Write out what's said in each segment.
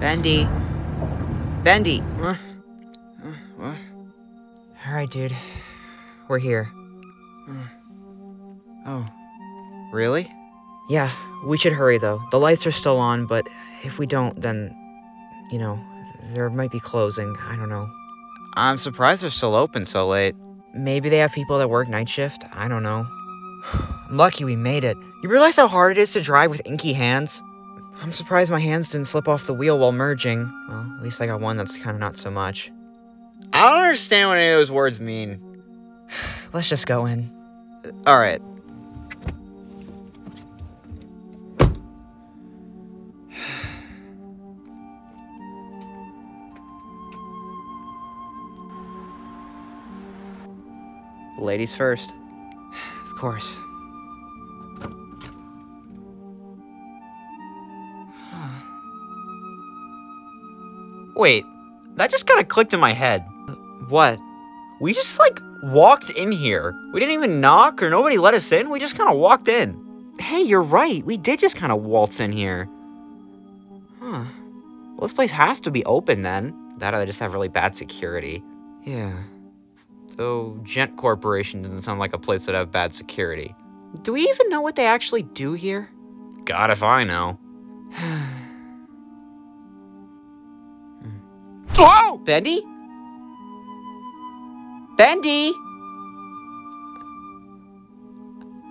Bendy. Bendy. What? Alright, dude. We're here. Oh. Really? Yeah, we should hurry though. The lights are still on, but if we don't, then, you know, there might be closing. I don't know. I'm surprised they're still open so late. Maybe they have people that work night shift. I don't know. I'm lucky we made it. You realize how hard it is to drive with inky hands? I'm surprised my hands didn't slip off the wheel while merging. Well, at least I got one that's kind of not so much. I don't understand what any of those words mean. Let's just go in. Uh, Alright. Ladies first. Of course. Wait, that just kind of clicked in my head. What? We just like walked in here. We didn't even knock or nobody let us in. We just kind of walked in. Hey, you're right. We did just kind of waltz in here. Huh. Well, this place has to be open then. That or they just have really bad security. Yeah. Though Gent Corporation doesn't sound like a place that have bad security. Do we even know what they actually do here? God if I know. Bendy? Bendy?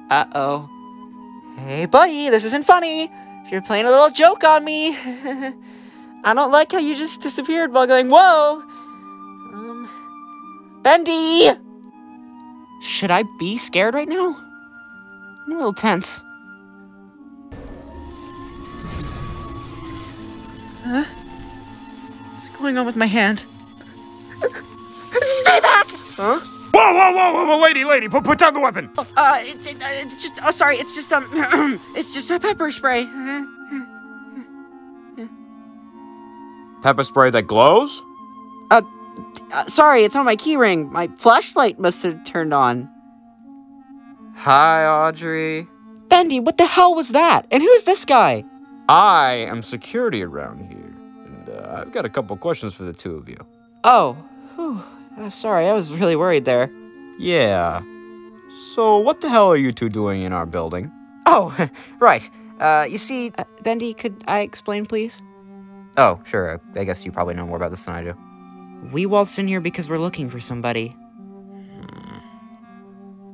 Uh-oh. Hey, buddy, this isn't funny. You're playing a little joke on me. I don't like how you just disappeared while going, whoa! Um, Bendy! Should I be scared right now? I'm a little tense. Huh? What's going on with my hand? Stay back! Huh? Whoa, whoa, whoa, whoa, whoa, lady, lady, put, put down the weapon. Uh, it, it, uh, it's just, oh, sorry, it's just, um, it's just a pepper spray. Pepper spray that glows? Uh, sorry, it's on my keyring. My flashlight must have turned on. Hi, Audrey. Bendy, what the hell was that? And who's this guy? I am security around here, and uh, I've got a couple questions for the two of you. Oh, whew. Uh, sorry, I was really worried there. Yeah. So, what the hell are you two doing in our building? Oh, right. Uh, you see, uh, Bendy, could I explain, please? Oh, sure. I guess you probably know more about this than I do. We waltzed in here because we're looking for somebody.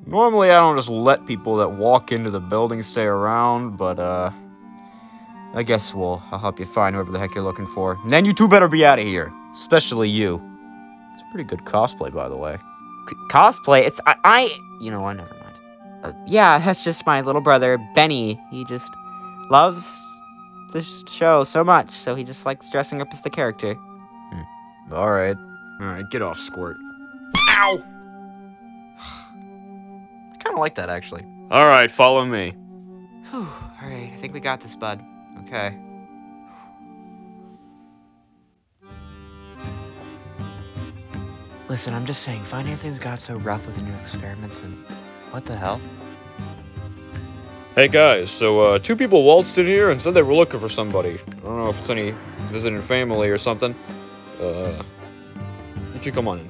Normally, I don't just let people that walk into the building stay around, but, uh... I guess we'll I'll help you find whoever the heck you're looking for. And then you two better be out of here. Especially you. It's a pretty good cosplay, by the way. C cosplay? It's I, I. You know what? Never mind. Uh, yeah, that's just my little brother Benny. He just loves this show so much, so he just likes dressing up as the character. Hmm. Alright. Alright, get off, Squirt. Ow! I kind of like that, actually. Alright, follow me. Whew. Alright, I think we got this, bud. Okay. Listen, I'm just saying, financing's got so rough with the new experiments and what the hell? Hey guys, so uh, two people waltzed in here and said they were looking for somebody. I don't know if it's any visiting family or something. Uh, why don't you come on in?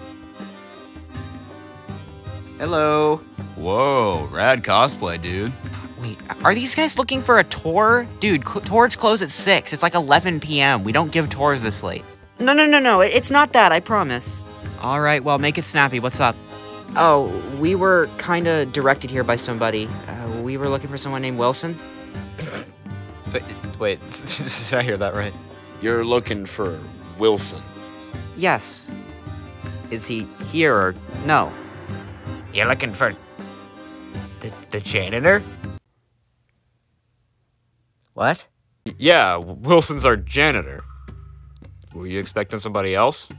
Hello. Whoa, rad cosplay, dude. Wait, are these guys looking for a tour? Dude, tours close at 6. It's like 11 p.m. We don't give tours this late. No, no, no, no. It's not that, I promise. All right, well, make it snappy. What's up? Oh, we were kind of directed here by somebody. Uh, we were looking for someone named Wilson. wait, wait, did I hear that right? You're looking for Wilson. Yes. Is he here or no? You're looking for the, the janitor? What? Yeah, Wilson's our janitor. Were you expecting somebody else?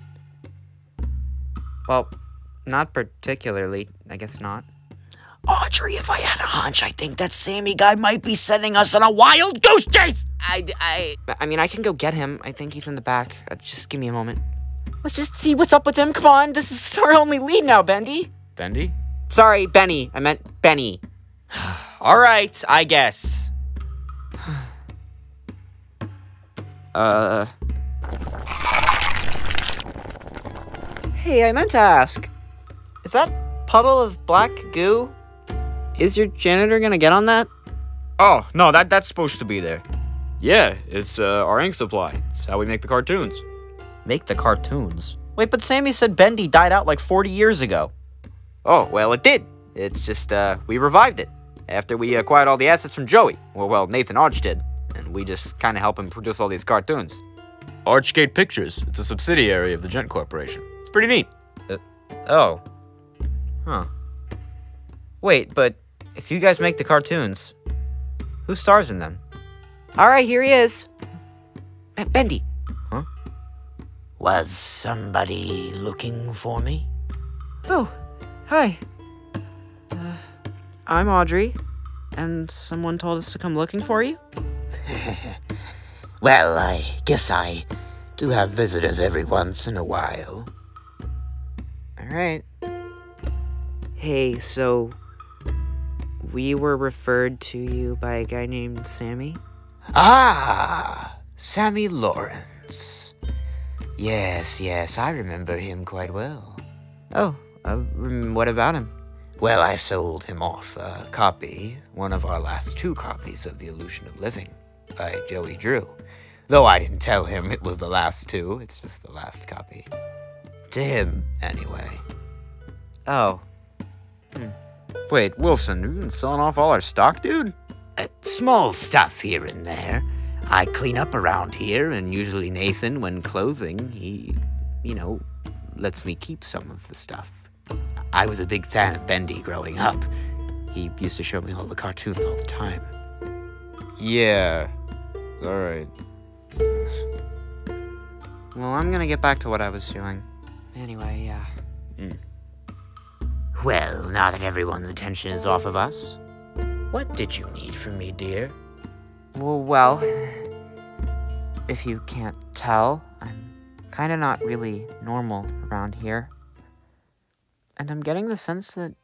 Well, not particularly. I guess not. Audrey, if I had a hunch, I think that Sammy guy might be sending us on a wild goose chase! I, I, I mean, I can go get him. I think he's in the back. Uh, just give me a moment. Let's just see what's up with him. Come on, this is our only lead now, Bendy. Bendy? Sorry, Benny. I meant Benny. All right, I guess. Uh... Hey, I meant to ask. Is that puddle of black goo? Is your janitor gonna get on that? Oh, no, that that's supposed to be there. Yeah, it's uh, our ink supply. It's how we make the cartoons. Make the cartoons? Wait, but Sammy said Bendy died out like 40 years ago. Oh, well, it did. It's just, uh, we revived it. After we acquired all the assets from Joey. Well, well, Nathan Arch did. And we just kind of help him produce all these cartoons. Archgate Pictures. It's a subsidiary of the Gent Corporation. It's pretty neat. Oh. Huh. Wait, but if you guys make the cartoons, who stars in them? Alright, here he is. B- Bendy. Huh? Was somebody looking for me? Oh, hi. Uh, I'm Audrey, and someone told us to come looking for you? Well, I guess I do have visitors every once in a while. Alright. Hey, so. We were referred to you by a guy named Sammy? Ah, Sammy Lawrence. Yes, yes, I remember him quite well. Oh, uh, mm, what about him? Well, I sold him off a copy, one of our last two copies of The Illusion of Living by Joey Drew. Though I didn't tell him it was the last two, it's just the last copy. To him, anyway. Oh. Wait, Wilson, you've been selling off all our stock, dude? Uh, small stuff here and there. I clean up around here, and usually Nathan, when closing, he, you know, lets me keep some of the stuff. I was a big fan of Bendy growing up. He used to show me all the cartoons all the time. Yeah. Alright. Well, I'm gonna get back to what I was doing. Anyway, yeah. Hmm. Well, now that everyone's attention is off of us, what did you need from me, dear? Well, well, if you can't tell, I'm kinda not really normal around here. And I'm getting the sense that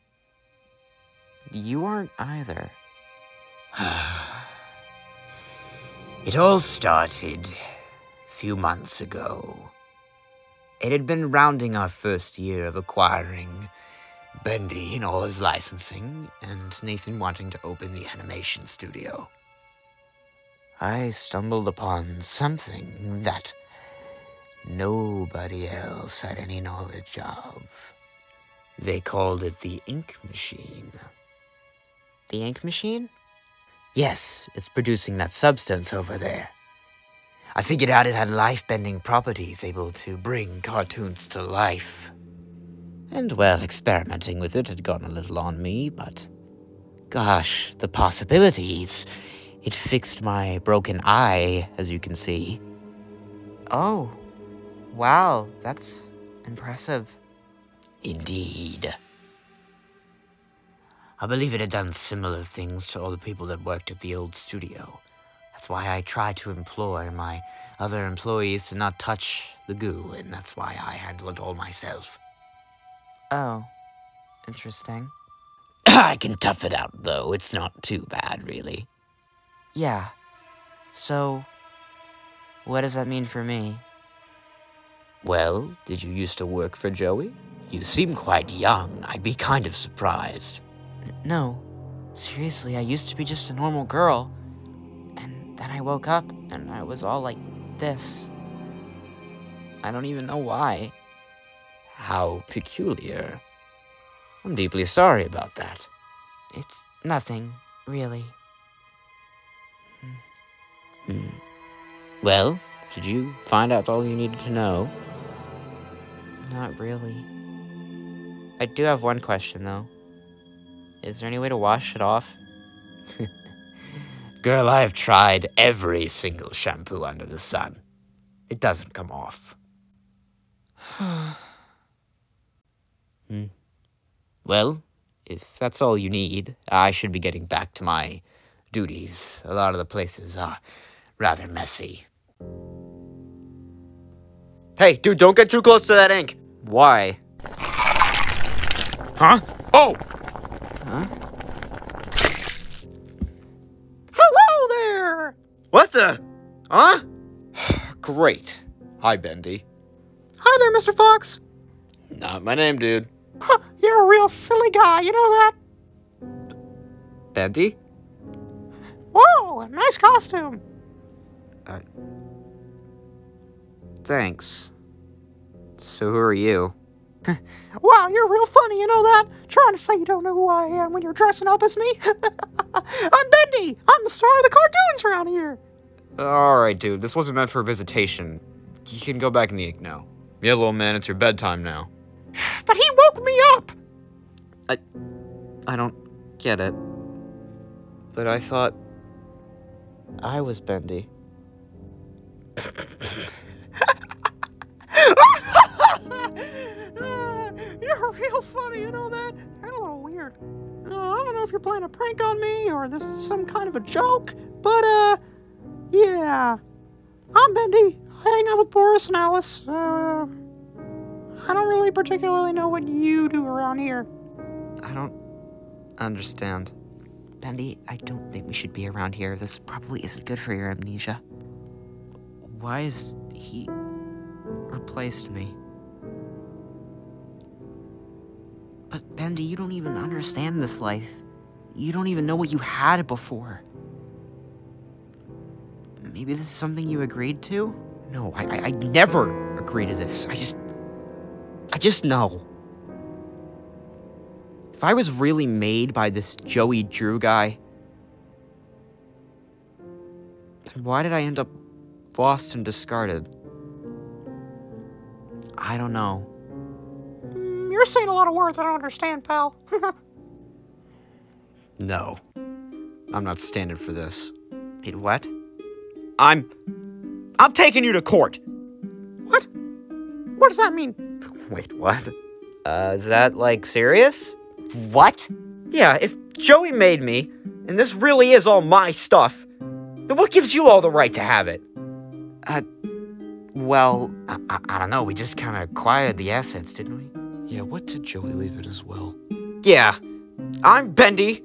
you aren't either. It all started a few months ago. It had been rounding our first year of acquiring Bendy and all his licensing, and Nathan wanting to open the animation studio. I stumbled upon something that nobody else had any knowledge of. They called it the ink machine. The ink machine? Yes, it's producing that substance over there. I figured out it had life bending properties able to bring cartoons to life. And well, experimenting with it had gotten a little on me, but gosh, the possibilities. It fixed my broken eye, as you can see. Oh. Wow, that's impressive. Indeed. I believe it had done similar things to all the people that worked at the old studio. That's why I try to implore my other employees to not touch the goo, and that's why I handle it all myself. Oh. Interesting. I can tough it out, though. It's not too bad, really. Yeah. So, what does that mean for me? Well, did you used to work for Joey? You seem quite young. I'd be kind of surprised. No. Seriously, I used to be just a normal girl. And then I woke up and I was all like this. I don't even know why. How peculiar. I'm deeply sorry about that. It's nothing, really. Hmm. Well, did you find out all you needed to know? Not really. I do have one question, though. Is there any way to wash it off? Girl, I've tried every single shampoo under the sun. It doesn't come off. hmm. Well, if that's all you need, I should be getting back to my duties. A lot of the places are rather messy. Hey, dude, don't get too close to that ink. Why? Huh? Oh! Hello there! What the? Huh? Great. Hi, Bendy. Hi there, Mr. Fox. Not my name, dude. You're a real silly guy, you know that? Bendy? Whoa, nice costume. Uh, thanks. So who are you? Wow, you're real funny, you know that? Trying to say you don't know who I am when you're dressing up as me? I'm Bendy. I'm the star of the cartoons around here. Alright, dude, this wasn't meant for a visitation. You can go back in the ink now. Yeah, little man, it's your bedtime now. But he woke me up. I... I don't get it. But I thought I was Bendy. Don't know if you're playing a prank on me or this is some kind of a joke, but uh, yeah. I'm Bendy. I hang out with Boris and Alice. Uh, I don't really particularly know what you do around here. I don't understand. Bendy, I don't think we should be around here. This probably isn't good for your amnesia. Why is he replaced me? But Bendy, you don't even understand this life. You don't even know what you had before. Maybe this is something you agreed to? No, I, I, I never agreed to this. I just. I just know. If I was really made by this Joey Drew guy, then why did I end up lost and discarded? I don't know. Mm, You're saying a lot of words I don't understand, pal. No. I'm not standing for this. Wait, what? I'm. I'm taking you to court! what? What does that mean? Wait, what? Uh, is that like serious? What? Yeah, if Joey made me, and this really is all my stuff, then what gives you all the right to have it? Uh, well, I, I, I don't know. We just kind of acquired the assets, didn't we? Yeah, what did Joey leave it as well? Yeah, I'm Bendy.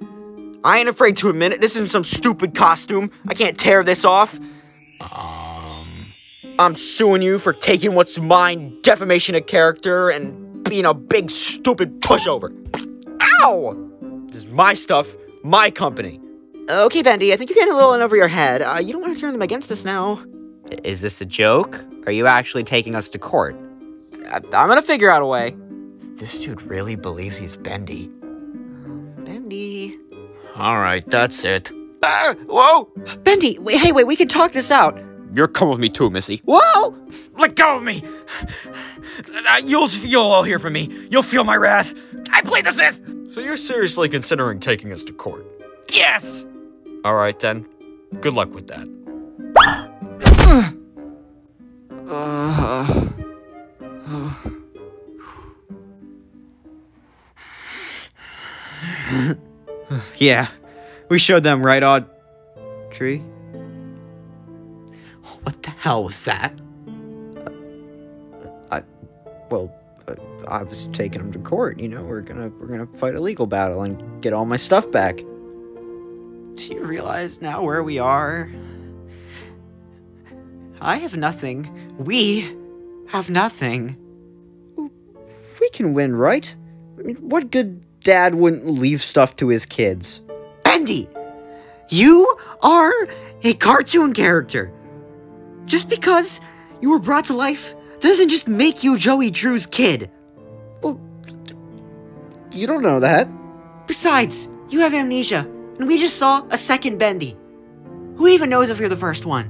I ain't afraid to admit it. This isn't some stupid costume. I can't tear this off. Um. I'm suing you for taking what's mine, defamation of character, and being a big stupid pushover. Ow! This is my stuff, my company. Okay, Bendy, I think you're getting a little in over your head. Uh, you don't want to turn them against us now. Is this a joke? Are you actually taking us to court? I- I'm gonna figure out a way. This dude really believes he's Bendy. Bendy. Alright, that's it. Ah, whoa! Bendy, wait, hey, wait, we can talk this out. You're coming with me too, Missy. Whoa! Let go of me! Uh, You'll, you'll all hear from me. You'll feel my wrath. I plead the fifth! So you're seriously considering taking us to court? Yes! Alright then. Good luck with that. Yeah, we showed them, right, Audrey? What the hell was that? I, well, uh, I was taking him to court. You know, we're gonna we're gonna fight a legal battle and get all my stuff back. Do you realize now where we are? I have nothing. We have nothing. We can win, right? I mean, what good dad wouldn't leave stuff to his kids? Bendy, you are a cartoon character. Just because you were brought to life doesn't just make you Joey Drew's kid. Well, you don't know that. Besides, you have amnesia, and we just saw a second Bendy. Who even knows if you're the first one?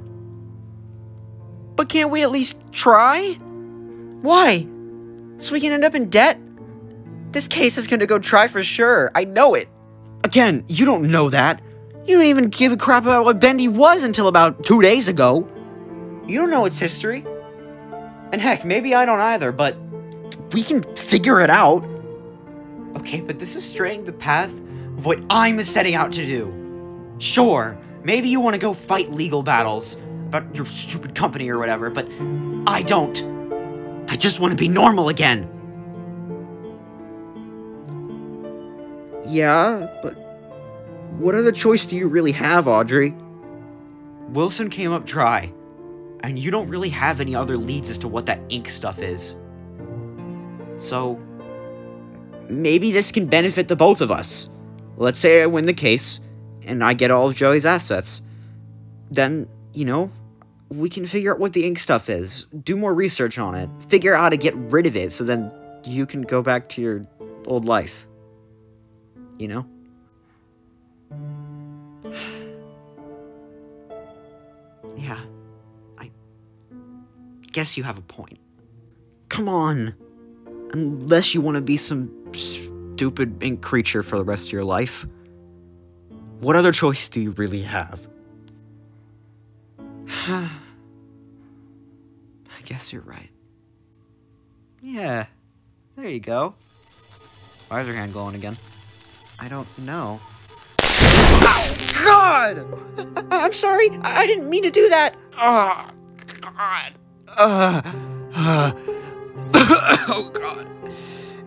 But can't we at least try? Why? So we can end up in debt? This case is gonna go try for sure. I know it. Again, you don't know that. You don't even give a crap about what Bendy was until about two days ago. You don't know its history. And heck, maybe I don't either, but we can figure it out. Okay, but this is straying the path of what I'm setting out to do. Sure, maybe you want to go fight legal battles about your stupid company or whatever, but I don't. I just want to be normal again. Yeah, but what other choice do you really have, Audrey? Wilson came up dry, and you don't really have any other leads as to what that ink stuff is. So, maybe this can benefit the both of us. Let's say I win the case, and I get all of Joey's assets. Then, you know, we can figure out what the ink stuff is, do more research on it, figure out how to get rid of it so then you can go back to your old life. You know? yeah, I guess you have a point. Come on! Unless you want to be some stupid ink creature for the rest of your life. What other choice do you really have? I guess you're right. Yeah, there you go. Why is her hand glowing again? I don't know. Ow! God! I'm sorry. I, didn't mean to do that. Oh, God. Uh, uh. oh, God.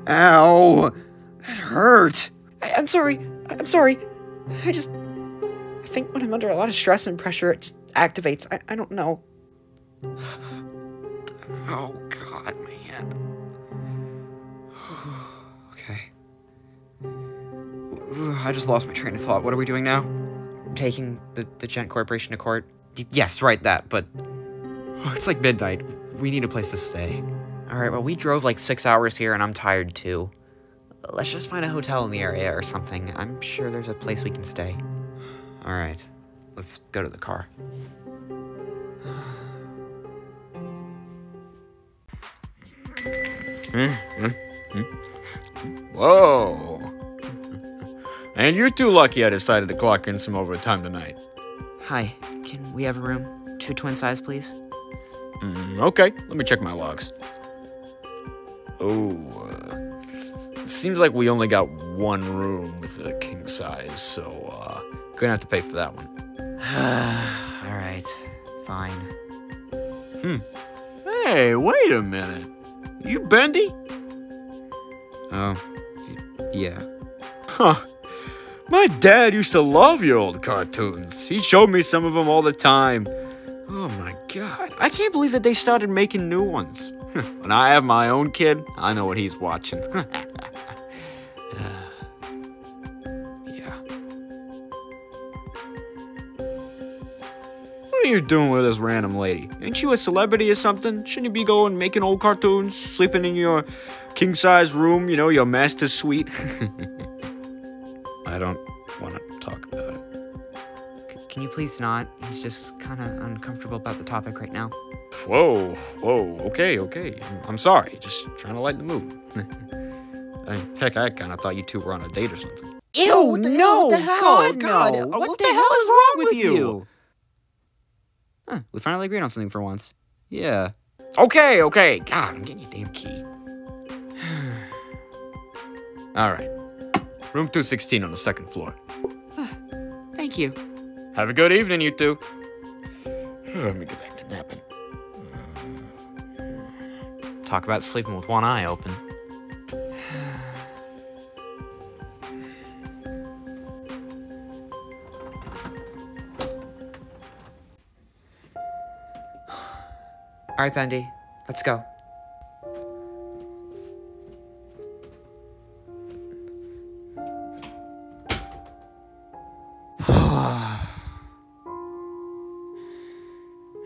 Ow. That hurt. I- I'm sorry. I- I'm sorry. I just. I think when I'm under a lot of stress and pressure, it just activates. I, I don't know. Oh, God, I just lost my train of thought. What are we doing now? Taking the, the Gent Corporation to court? Y- yes, right, that, but. Oh, it's like midnight. We need a place to stay. Alright, well, we drove like six hours here and I'm tired too. Let's just find a hotel in the area or something. I'm sure there's a place we can stay. Alright, let's go to the car. Hmm, hmm, hmm. Whoa. And you're too lucky I decided to clock in some overtime tonight. Hi, can we have a room? Two twin size, please? Mm, okay, let me check my logs. Oh, uh, it seems like we only got one room with a king size, so uh, gonna have to pay for that one. Alright, fine. Hmm. Hey, wait a minute. You Bendy? Oh, yeah. Huh. My dad used to love your old cartoons. He showed me some of them all the time. Oh my god. I can't believe that they started making new ones. when I have my own kid, I know what he's watching. Uh, yeah. What are you doing with this random lady? Ain't you a celebrity or something? Shouldn't you be going making old cartoons, sleeping in your king size room, you know, your master suite? I don't want to talk about it. C- can you please not? He's just kind of uncomfortable about the topic right now. Whoa, whoa, okay, okay. I'm, I'm sorry, just trying to lighten the mood. I, heck, I kind of thought you two were on a date or something. Ew, no! what the hell? God, God, no! what What, the the hell hell is is wrong with with you? you? Huh, we finally agreed on something for once. Yeah. Okay, okay. God, I'm getting a damn key. All right. Room 216 on the second floor. Oh, thank you. Have a good evening, you two. Oh, let me get back to napping. Talk about sleeping with one eye open. All right, Bendy, let's go.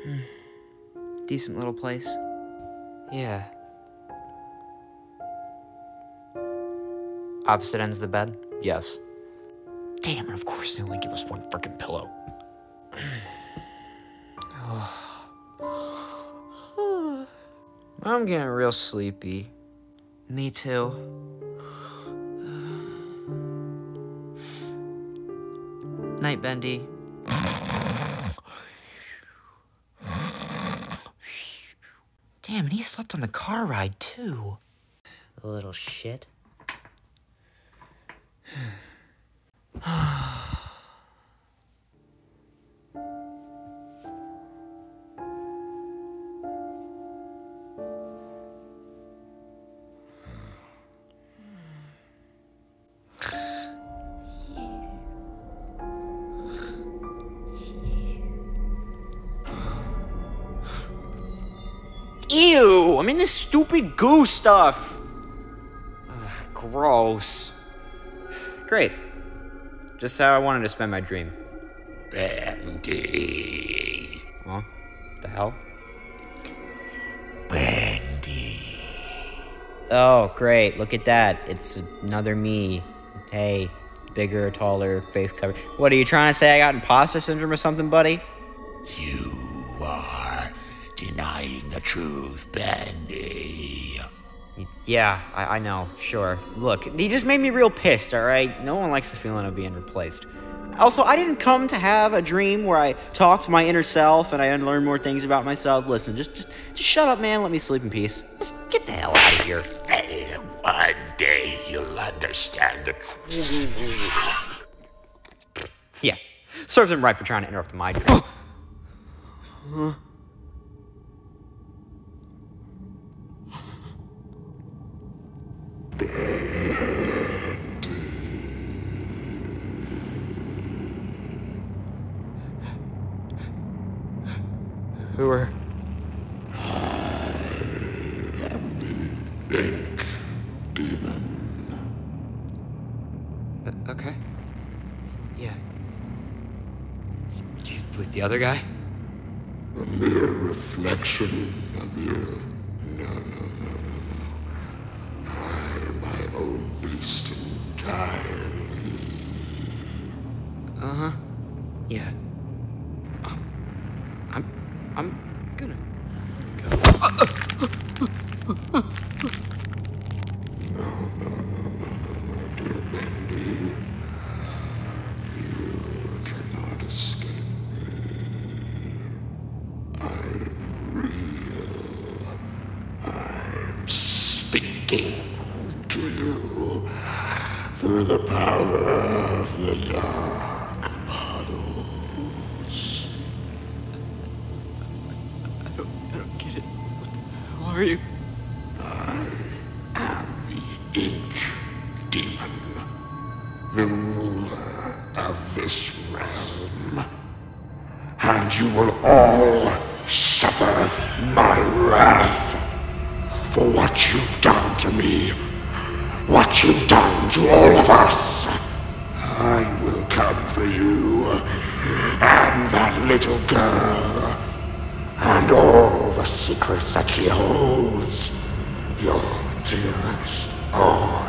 Hmm. Decent little place. Yeah. Opposite ends of the bed? Yes. Damn, and of course they only give us one freaking pillow. I'm getting real sleepy. Me too. Night, Bendy. Damn, and he slept on the car ride too. The little shit. stupid goo stuff. gross. Great. Just how I wanted to spend my dream. Bendy. Huh? The hell? Bendy. Oh, great. Look at that. It's another me. Hey, bigger, taller, face cover. What, are you trying to say I got imposter syndrome or something, buddy? You denying the truth, Bendy. Yeah, I, I know, sure. Look, he just made me real pissed, alright? No one likes the feeling of being replaced. Also, I didn't come to have a dream where I talk to my inner self and I learn more things about myself. Listen, just, just, just shut up, man. Let me sleep in peace. Just get the hell out of here. And one day you'll understand the truth. Yeah, serves him right for trying to interrupt my dream. Who are? I am the Ink Demon. Uh, okay. Yeah. You with the other guy? A mere reflection of you. No, no, no, no, no. I am my own beast entirely. Uh huh. Yeah. Um, I'm. I'm gonna go. Dear Bendy, you cannot escape me. I'm real. I'm speaking to you through the power of the dark little girl and all the secrets that she holds. Your dearest Audrey.